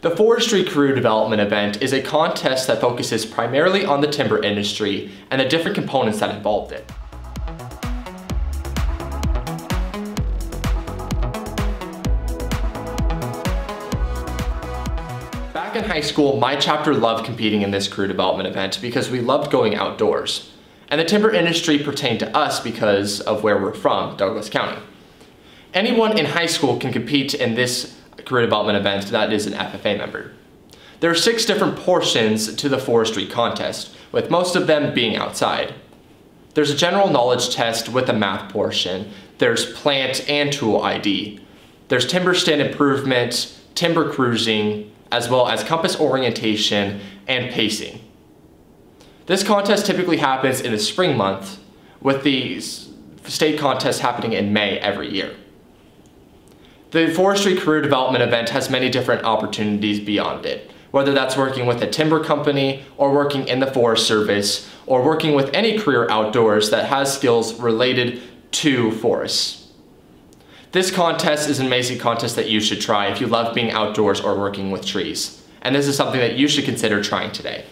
The Forestry Career Development event is a contest that focuses primarily on the timber industry and the different components that involved it. Back in high school, my chapter loved competing in this career development event because we loved going outdoors. And the timber industry pertained to us because of where we're from, Douglas County. Anyone in high school can compete in this career development event that is an FFA member. There are six different portions to the forestry contest, with most of them being outside. There's a general knowledge test with a math portion, there's plant and tool ID, there's timber stand improvement, timber cruising, as well as compass orientation and pacing. This contest typically happens in the spring month, with the state contest happening in May every year. The Forestry Career Development event has many different opportunities beyond it, whether that's working with a timber company or working in the Forest Service or working with any career outdoors that has skills related to forests. This contest is an amazing contest that you should try if you love being outdoors or working with trees. And this is something that you should consider trying today.